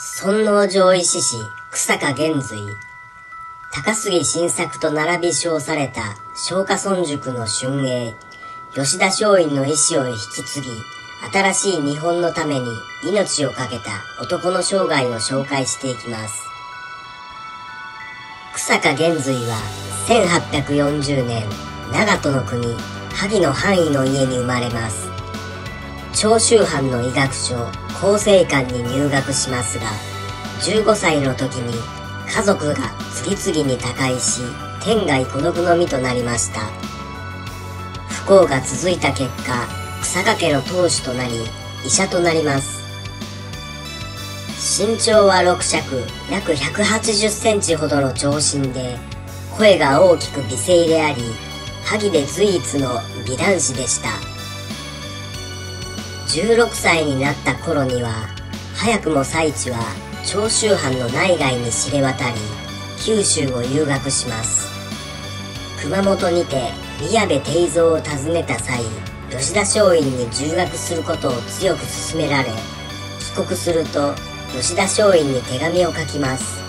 尊王上位志士、草加玄瑞、高杉晋作と並び称された松下村塾の春英、吉田松陰の意志を引き継ぎ、新しい日本のために命を懸けた男の生涯を紹介していきます。草加玄瑞は1840年、長門の国、萩の範囲の家に生まれます。長州藩の医学所、厚生館に入学しますが、15歳の時に家族が次々に他界し、天涯孤独の身となりました。不幸が続いた結果、草加家の当主となり、医者となります。身長は6尺、約180センチほどの長身で、声が大きく美声であり、萩で随一の美男子でした。16歳になった頃には、早くも最地は長州藩の内外に知れ渡り、九州を遊学します。熊本にて宮部定蔵を訪ねた際、吉田松陰に留学することを強く勧められ、帰国すると吉田松陰に手紙を書きます。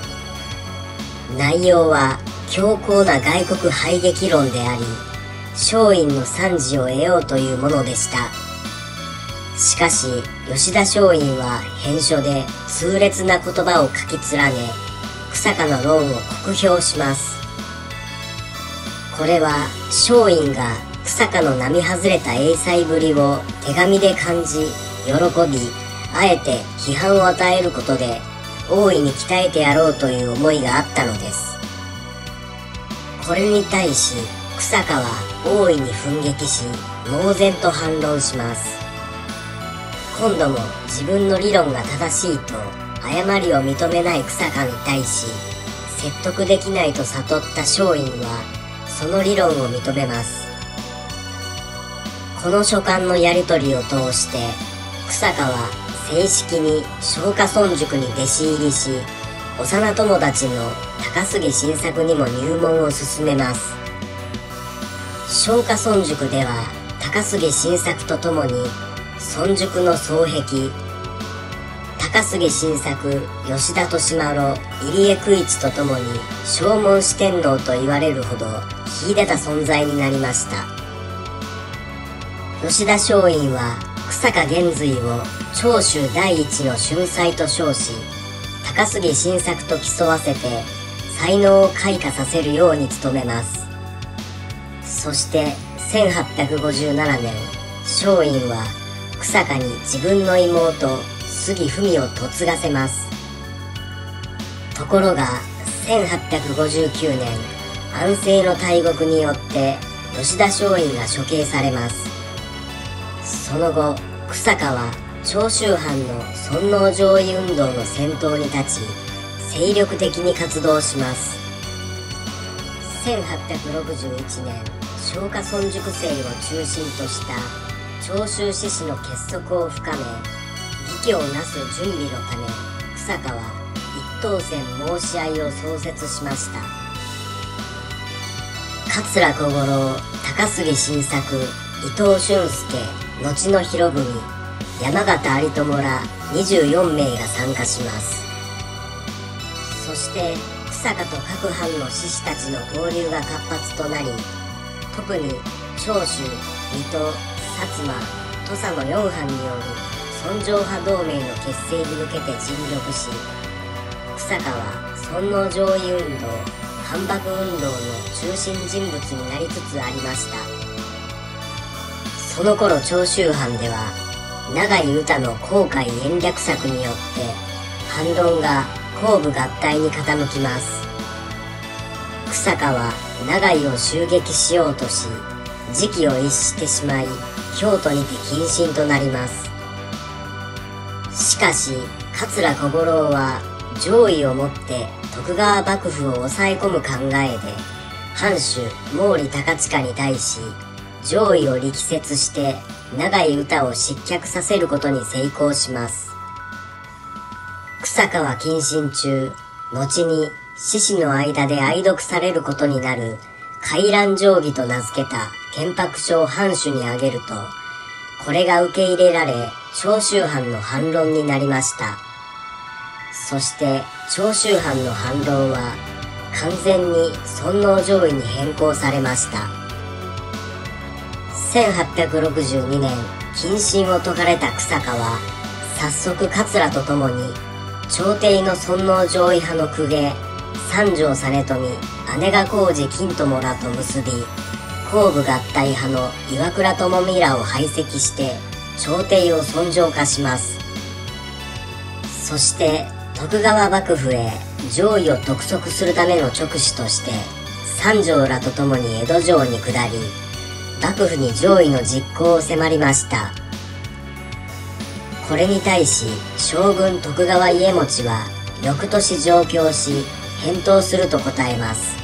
内容は強硬な外国排撃論であり、松陰の賛辞を得ようというものでした。しかし、吉田松陰は編書で痛烈な言葉を書き連ね、草加の論を酷評します。これは松陰が草加の並外れた英才ぶりを手紙で感じ、喜び、あえて批判を与えることで大いに鍛えてやろうという思いがあったのです。これに対し草加は大いに奮撃し、猛然と反論します。今度も自分の理論が正しいと誤りを認めない草加に対し説得できないと悟った松陰はその理論を認めます。この書簡のやり取りを通して草加は正式に松下村塾に弟子入りし幼友達の高杉晋作にも入門を進めます。松下村塾では高杉晋作と共に村塾の双璧高杉晋作吉田利麿入江久一とともに正門四天王と言われるほど秀でた存在になりました。吉田松陰は草加玄瑞を長州第一の春才と称し高杉晋作と競わせて才能を開花させるように努めます。そして1857年松陰は草加に自分の妹杉文を嫁がせます。ところが1859年安政の大国によって吉田松陰が処刑されます。その後草加は長州藩の尊王攘夷運動の先頭に立ち精力的に活動します。1861年松下村塾生を中心とした長州志士の結束を深め義挙をなす準備のため草加は一等船申し合いを創設しました。桂小五郎高杉晋作伊藤俊介後の博文山形有朋ら24名が参加します。そして草加と各藩の志士たちの交流が活発となり特に長州水戸薩摩土佐の4藩による尊攘派同盟の結成に向けて尽力し草加は尊王攘夷運動反幕運動の中心人物になりつつありました。その頃長州藩では永井歌の航海延略策によって反論が後部合体に傾きます。草加は永井を襲撃しようとし時期を逸してしまい京都にて謹慎となります。しかし桂小五郎は上位をもって徳川幕府を抑え込む考えで藩主毛利高親に対し上位を力説して長い歌を失脚させることに成功します。草川謹慎中後に獅子の間で愛読されることになる回覧定規と名付けた憲白書を藩主に挙げると、これが受け入れられ、長州藩の反論になりました。そして長州藩の反論は完全に尊王攘夷に変更されました1862年謹慎を解かれた草加は早速桂と共に朝廷の尊王攘夷派の公家三条実富姉が工事金友らと結び後部合体派の岩倉智美らを排斥して朝廷を尊上化します。そして徳川幕府へ上位を督促するための直使として三条らと共に江戸城に下り幕府に上位の実行を迫りました。これに対し将軍徳川家持は翌年上京し返答すると答えます。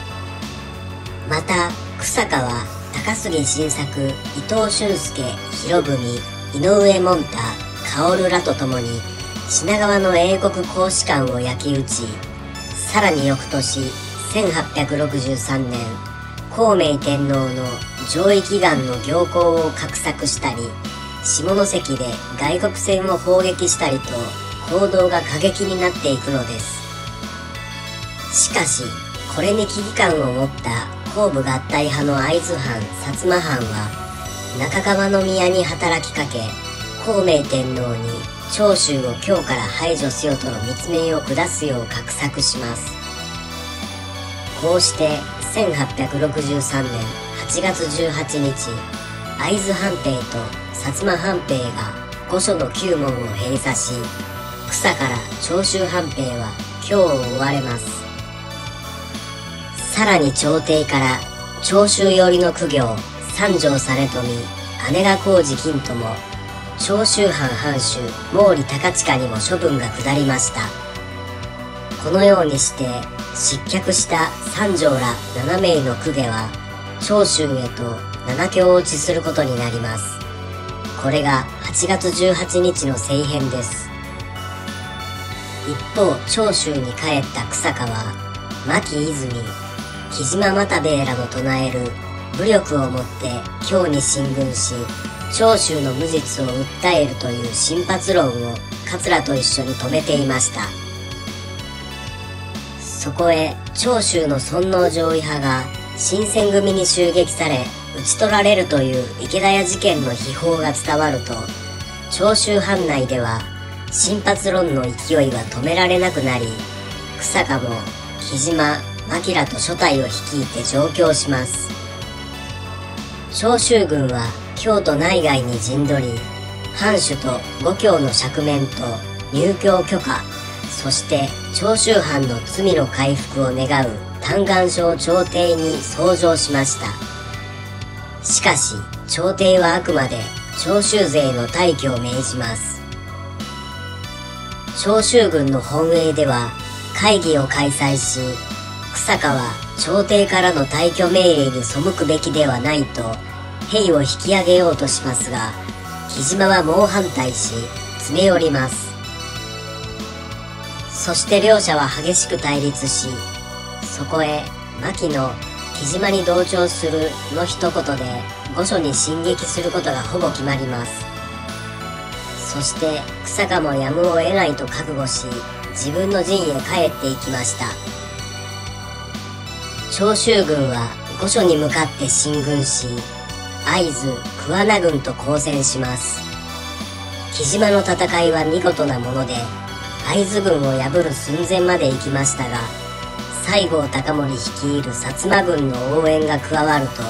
また草加は高杉晋作伊藤俊介博文井上門太薫らと共に品川の英国公使館を焼き討ちさらに翌年1863年孔明天皇の上位祈願の行幸を画策したり下関で外国船を砲撃したりと行動が過激になっていくのです。しかしこれに危機感を持った後部合体派の会津藩薩摩藩は中川宮に働きかけ孔明天皇に長州を京から排除しよとの密命を下すよう画策しますこうして1863年8月18日会津藩兵と薩摩藩兵が御所の九門を閉鎖し草から長州藩兵は今日を追われますさらに朝廷から長州寄りの苦行三条実富姉が工事金とも長州藩藩主毛利高親にも処分が下りました。このようにして失脚した三条ら7名の公家は長州へと七京落ちすることになります。これが8月18日の政変です。一方長州に帰った草川牧泉木島又兵衛らの唱える武力をもって京に進軍し長州の無実を訴えるという新発論を桂と一緒に止めていました。そこへ長州の尊王攘夷派が新選組に襲撃され討ち取られるという池田屋事件の秘宝が伝わると長州藩内では新発論の勢いは止められなくなり草加も木島牧らと諸隊を率いて上京します長州軍は京都内外に陣取り藩主と五教の釈面と入居許可そして長州藩の罪の回復を願う嘆願書を朝廷に奏上しましたしかし、朝廷はあくまで長州勢の退去を命じます。長州軍の本営では会議を開催し、草加は朝廷からの退去命令に背くべきではないと兵を引き上げようとしますが、木島は猛反対し、詰め寄ります。そして両者は激しく対立し、そこへ牧野木島に同調するの一言で御所に進撃することがほぼ決まりますそして草加もやむを得ないと覚悟し自分の陣へ帰っていきました長州軍は御所に向かって進軍し会津桑名軍と交戦します。木島の戦いは見事なもので会津軍を破る寸前まで行きましたが西郷隆盛率いる薩摩軍の応援が加わると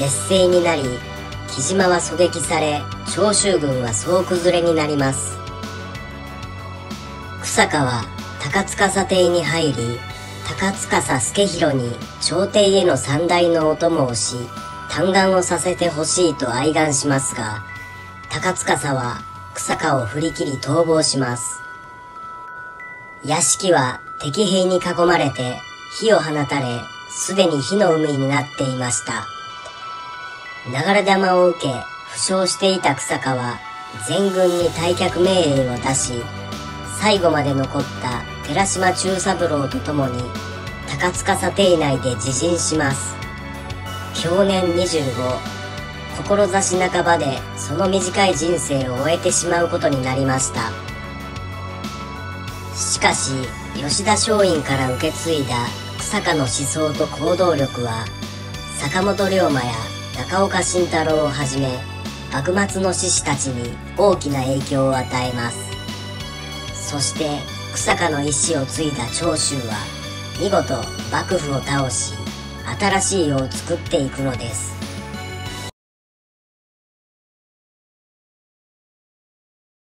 劣勢になり木島は狙撃され長州軍は総崩れになります。草加は高塚査定に入り高塚助弘に朝廷への三大のお供をし嘆願をさせてほしいと哀願しますが高塚は草加を振り切り逃亡します屋敷は敵兵に囲まれて火を放たれ、すでに火の海になっていました。流れ弾を受け、負傷していた草加は、全軍に退却命令を出し、最後まで残った寺島中三郎と共に、高塚査定内で自陣します。去年25、志半ばでその短い人生を終えてしまうことになりました。ししかし吉田松陰から受け継いだ草加の思想と行動力は坂本龍馬や中岡慎太郎をはじめ幕末の志士たちに大きな影響を与えますそして草加の意志を継いだ長州は見事幕府を倒し新しい世を作っていくのです。